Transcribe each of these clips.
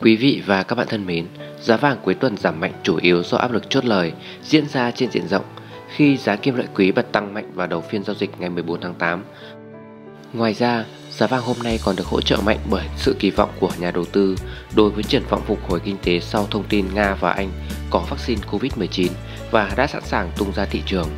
Quý vị và các bạn thân mến, giá vàng cuối tuần giảm mạnh chủ yếu do áp lực chốt lời diễn ra trên diện rộng khi giá kim loại quý bật tăng mạnh vào đầu phiên giao dịch ngày 14 tháng 8. Ngoài ra, giá vàng hôm nay còn được hỗ trợ mạnh bởi sự kỳ vọng của nhà đầu tư đối với triển vọng phục hồi kinh tế sau thông tin Nga và Anh có vaccine COVID-19 và đã sẵn sàng tung ra thị trường.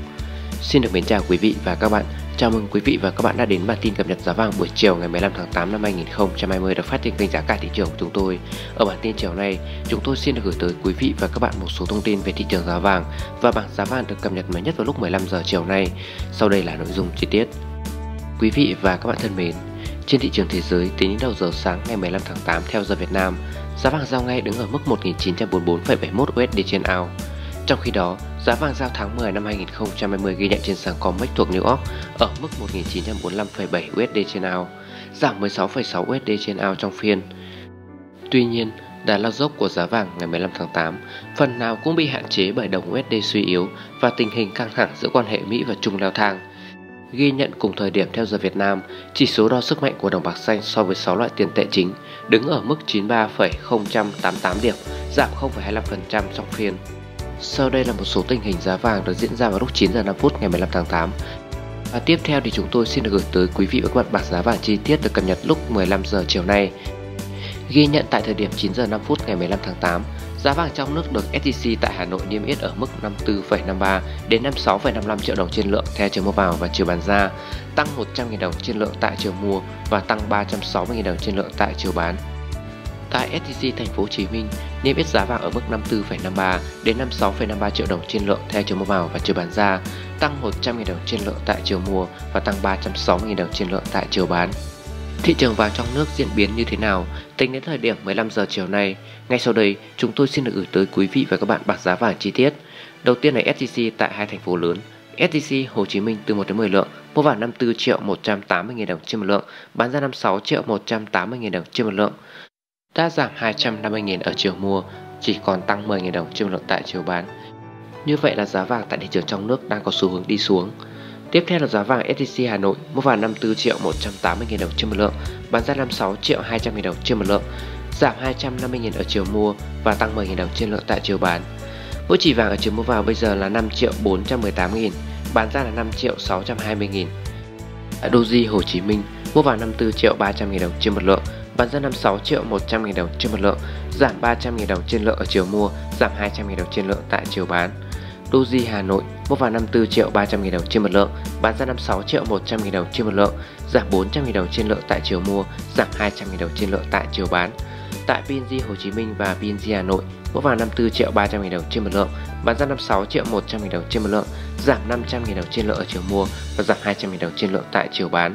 Xin được mến chào quý vị và các bạn. Chào mừng quý vị và các bạn đã đến bản tin cập nhật giá vàng buổi chiều ngày 15 tháng 8 năm 2020 được phát trên kênh giá cả thị trường của chúng tôi. Ở bản tin chiều nay, chúng tôi xin được gửi tới quý vị và các bạn một số thông tin về thị trường giá vàng và bảng giá vàng được cập nhật mới nhất vào lúc 15 giờ chiều nay. Sau đây là nội dung chi tiết. Quý vị và các bạn thân mến, trên thị trường thế giới tính đến đầu giờ sáng ngày 15 tháng 8 theo giờ Việt Nam, giá vàng giao ngay đứng ở mức 1.944,71 USD trên ounce. Trong khi đó, Giá vàng giao tháng 10 năm 2020 ghi nhận trên sàn COMEX thuộc New York ở mức 1.945,7 USD trên ao, giảm 16,6 USD trên ao trong phiên. Tuy nhiên, đà lao dốc của giá vàng ngày 15 tháng 8 phần nào cũng bị hạn chế bởi đồng USD suy yếu và tình hình căng thẳng giữa quan hệ Mỹ và Trung leo thang. Ghi nhận cùng thời điểm theo giờ Việt Nam, chỉ số đo sức mạnh của đồng bạc xanh so với 6 loại tiền tệ chính đứng ở mức 93,088 điểm, giảm 0,25% trong phiên. Sau đây là một số tình hình giá vàng được diễn ra vào lúc 9 giờ 5 phút ngày 15 tháng 8. Và tiếp theo thì chúng tôi xin được gửi tới quý vị và các bạn bảng giá vàng chi tiết được cập nhật lúc 15 giờ chiều nay. Ghi nhận tại thời điểm 9 giờ 5 phút ngày 15 tháng 8, giá vàng trong nước được SJC tại Hà Nội niêm yết ở mức 54,53 đến 56,55 triệu đồng trên lượng theo chiều mua vào và chiều bán ra, tăng 100.000 đồng trên lượng tại chiều mua và tăng 360.000 đồng trên lượng tại chiều bán. Tại SJC thành phố Hồ Chí Minh, niêm yết giá vàng ở mức 54,53 đến 56,53 triệu đồng trên lượng theo chiều mua vào và chiều bán ra, tăng 100.000 đồng trên lượng tại chiều mua và tăng 360.000 đồng trên lượng tại chiều bán. Thị trường vàng trong nước diễn biến như thế nào tính đến thời điểm 15 giờ chiều nay? Ngay sau đây, chúng tôi xin được gửi tới quý vị và các bạn bảng giá vàng chi tiết. Đầu tiên là SJC tại hai thành phố lớn. SJC Hồ Chí Minh từ 1 đến 10 lượng mua vào 54 triệu 180 000 đồng trên một lượng, bán ra 56 triệu 180 000 đồng trên một lượng đã giảm 250.000 ở chiều mua, chỉ còn tăng 10.000 đồng trên lượng tại chiều bán. Như vậy là giá vàng tại thị trường trong nước đang có xu hướng đi xuống. Tiếp theo là giá vàng SJC Hà Nội mua vào 54 triệu 180 000 đồng trên một lượng, bán ra 56 triệu 200 000 đồng trên một lượng, giảm 250 000 ở chiều mua và tăng 10 000 đồng trên lượng tại chiều bán. Mỗi chỉ vàng ở chiều mua vào bây giờ là 5 triệu 418 000 bán ra là 5 triệu 620 000 Ở Doji Hồ Chí Minh mua vào 54 triệu 300 000 đồng trên một lượng, bán ra 56 triệu 100 000 đồng trên một lượng, giảm 300 000 đồng trên lượng ở chiều mua, giảm 200 000 đồng trên lượng tại chiều bán. Doji Hà Nội mua vào 54 triệu 300 000 đồng trên một lượng, bán ra 56 triệu 100 000 đồng trên một lượng, giảm 400 000 đồng trên lượng tại chiều mua, giảm 200 000 đồng trên lượng tại chiều bán. Tại PNG Hồ Chí Minh và PNG Hà Nội mua vào 54 triệu 300 000 đồng trên một lượng, bán ra 56 triệu 100 000 đồng trên một lượng, giảm 500 000 đồng trên lượng ở chiều mua và giảm 200 000 đồng trên lượng tại chiều bán.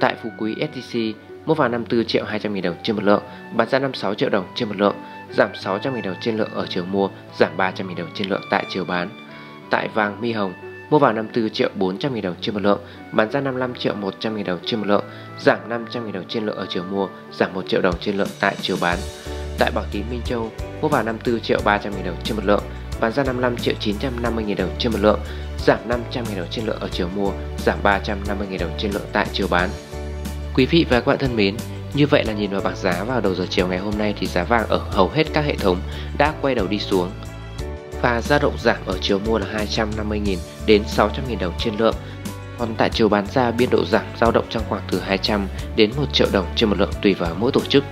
Tại Phú Quý STC mua vào 54 triệu 200 nghìn đồng trên một lượng, bán ra 56 triệu đồng trên một lượng, giảm 600 nghìn đồng trên lượng ở chiều mua, giảm 300 nghìn đồng trên lượng tại chiều bán. Tại vàng mi hồng, mua vào 54 triệu 400 nghìn đồng trên một lượng, bán ra 55 triệu 100 nghìn đồng trên một lượng, giảm 500 nghìn đồng trên lượng ở chiều mua, giảm 1 triệu đồng trên lượng tại chiều bán. Tại bảo tín Minh Châu, mua vào 54 triệu 300 nghìn đồng trên một lượng, bán ra 55 triệu 950 nghìn đồng trên một lượng, giảm 500 nghìn đồng trên lượng ở chiều mua, giảm 350 nghìn đồng trên lượng tại chiều bán. Quý vị và các bạn thân mến, như vậy là nhìn vào bảng giá vào đầu giờ chiều ngày hôm nay thì giá vàng ở hầu hết các hệ thống đã quay đầu đi xuống và dao động giảm ở chiều mua là 250.000 đến 600.000 đồng trên lượng. Còn tại chiều bán ra biên độ giảm dao động trong khoảng từ 200 đến 1 triệu đồng trên một lượng tùy vào mỗi tổ chức.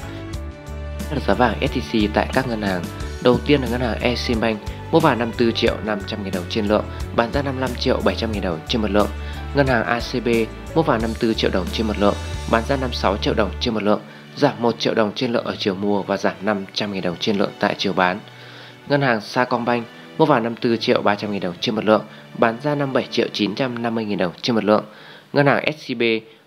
Đây là giá vàng STC tại các ngân hàng. Đầu tiên là ngân hàng Eximbank mua vào 54 triệu 500 000 đồng trên lượng, bán ra 55 triệu 700 000 đồng trên một lượng. Ngân hàng ACB mua vào 54 triệu đồng trên một lượng, bán ra 56 triệu đồng trên một lượng, giảm 1 triệu đồng trên lượng ở chiều mua và giảm 500 000 đồng trên lượng tại chiều bán. Ngân hàng Sacombank mua vào 54 triệu 300 000 đồng trên một lượng, bán ra 57 triệu 950 000 đồng trên một lượng. Ngân hàng SCB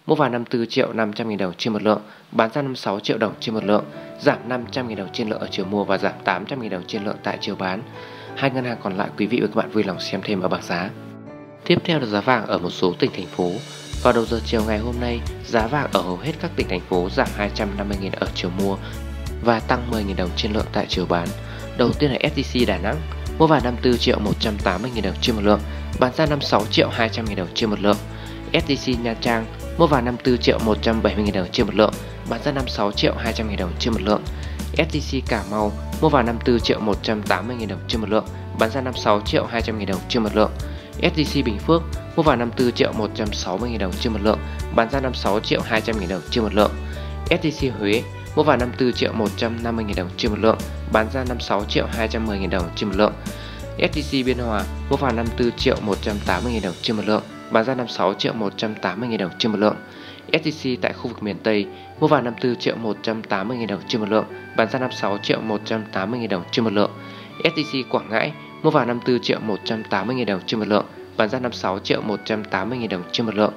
mua vào 54 triệu 500 000 đồng trên một lượng, bán ra 56 triệu đồng trên một lượng, giảm 500 000 đồng trên lượng ở chiều mua và giảm 800 000 đồng trên lượng tại chiều bán. Hai ngân hàng còn lại quý vị và các bạn vui lòng xem thêm ở bảng giá. Tiếp theo là giá vàng ở một số tỉnh thành phố. Vào đầu giờ chiều ngày hôm nay, giá vàng ở hầu hết các tỉnh thành phố giảm 250.000 ở chiều mua và tăng 10.000 đồng trên lượng tại chiều bán. Đầu tiên là STC Đà Nẵng, mua vào 54 triệu 180.000 đồng trên một lượng, bán ra 56 triệu 200.000 đồng trên một lượng. STC Nha Trang, mua vào 54 triệu 170.000 đồng trên một lượng, bán ra 56 triệu 200.000 đồng trên một lượng. SJC Cà Mau mua vào 54 triệu 180 000 đồng trên một lượng, bán ra 56 triệu 200 000 đồng trên một lượng. SJC Bình Phước mua vào 54 triệu 160 000 đồng trên một lượng, bán ra 56 triệu 200 000 đồng trên một lượng. SJC Huế mua vào 54 triệu 150 000 đồng trên một lượng, bán ra 56 triệu 210 000 đồng trên một lượng. STC Biên Hòa mua vào 54 triệu 180 000 đồng trên một lượng, bán ra 56 triệu 180 000 đồng trên một lượng. STC tại khu vực miền Tây mua vào 54 triệu 180 000 đồng trên một lượng, bán ra 56 triệu 180 000 đồng trên một lượng. STC Quảng Ngãi mua vào 54 triệu 180 000 đồng trên một lượng, bán ra 56 triệu 180 000 đồng trên một lượng.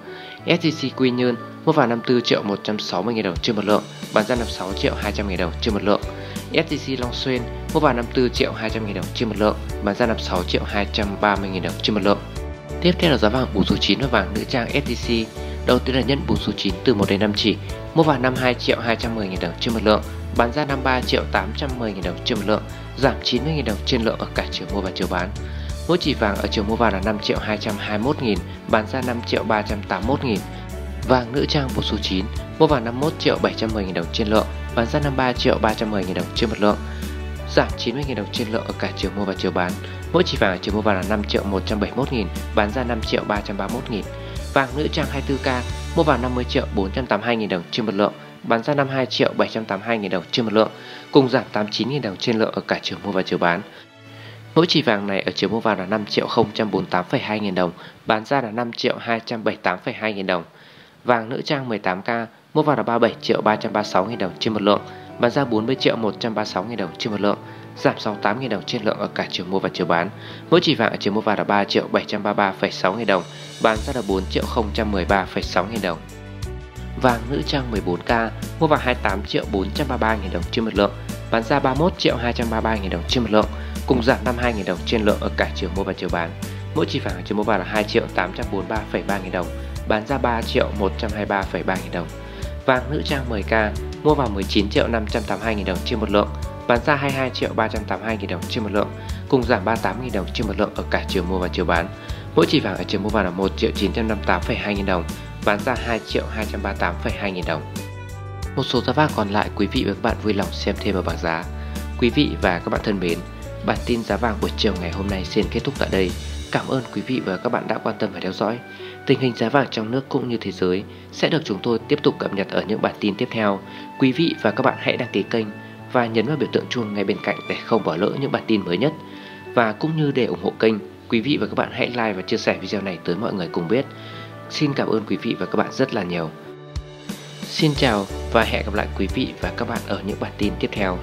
STC Quy Nhơn mua vào 54 triệu 160 000 đồng trên một lượng, bán ra 56 triệu 200 000 đồng trên một lượng. STC Long Xuyên mua vào 54 triệu 200 000 đồng trên một lượng, bán ra 56 triệu 230 000 đồng trên một lượng. Tiếp theo là giá vàng bù số 9 và vàng nữ trang STC. Đầu tiên là nhân bù số 9 từ 1 đến 5 chỉ, mua vào 52 triệu 210 000 đồng trên một lượng, bán ra 53 triệu 810 000 đồng trên một lượng, giảm 90 000 đồng trên lượng ở cả chiều mua và chiều bán. Mỗi chỉ vàng ở chiều mua vào là 5 triệu 221 000 bán ra 5 triệu 381 000 Vàng nữ trang bộ số 9 mua vào 51 triệu 710 000 đồng trên lượng, bán ra 53 triệu 310 000 đồng trên một lượng, giảm 90 000 đồng trên lượng ở cả chiều mua và chiều bán. Mỗi chỉ vàng ở chiều mua vào là 5 triệu 171 000 bán ra 5 triệu 331 000 Vàng nữ trang 24K mua vào 50 triệu 482 000 đồng trên một lượng, bán ra 52 triệu 782 000 đồng trên một lượng, cùng giảm 89 000 đồng trên lượng ở cả chiều mua và chiều bán. Mỗi chỉ vàng này ở chiều mua vào là 5 triệu 048,2 nghìn đồng, bán ra là 5 triệu 278,2 nghìn đồng. Vàng nữ trang 18K mua vào là 37 triệu 336 nghìn đồng trên một lượng, bán ra 40 triệu 136 nghìn đồng trên một lượng, giảm 68 nghìn đồng trên lượng ở cả chiều mua và chiều bán. Mỗi chỉ vàng ở chiều mua vào là 3 triệu 733,6 nghìn đồng, bán ra là 4 triệu 013,6 nghìn đồng. Vàng nữ trang 14K mua vào 28 triệu 433 nghìn đồng trên một lượng, bán ra 31 triệu 233 nghìn đồng trên một lượng, cùng giảm 52 nghìn đồng trên lượng ở cả chiều mua và chiều bán. Mỗi chỉ vàng ở chiều mua vào là 2 triệu 843,3 nghìn đồng, bán ra 3 triệu 123,3 nghìn đồng. Vàng nữ trang 10K mua vào 19 triệu 582 nghìn đồng trên một lượng, bán ra 22 triệu 382 nghìn đồng trên một lượng, cùng giảm 38 nghìn đồng trên một lượng ở cả chiều mua và chiều bán. Mỗi chỉ vàng ở chiều mua vào là 1 triệu 958,2 nghìn đồng, bán ra 2 triệu 238,2 nghìn đồng. Một số giá vàng còn lại quý vị và các bạn vui lòng xem thêm ở bảng giá. Quý vị và các bạn thân mến, bản tin giá vàng buổi chiều ngày hôm nay xin kết thúc tại đây. Cảm ơn quý vị và các bạn đã quan tâm và theo dõi. Tình hình giá vàng trong nước cũng như thế giới sẽ được chúng tôi tiếp tục cập nhật ở những bản tin tiếp theo. Quý vị và các bạn hãy đăng ký kênh và nhấn vào biểu tượng chuông ngay bên cạnh để không bỏ lỡ những bản tin mới nhất. Và cũng như để ủng hộ kênh, quý vị và các bạn hãy like và chia sẻ video này tới mọi người cùng biết. Xin cảm ơn quý vị và các bạn rất là nhiều. Xin chào và hẹn gặp lại quý vị và các bạn ở những bản tin tiếp theo.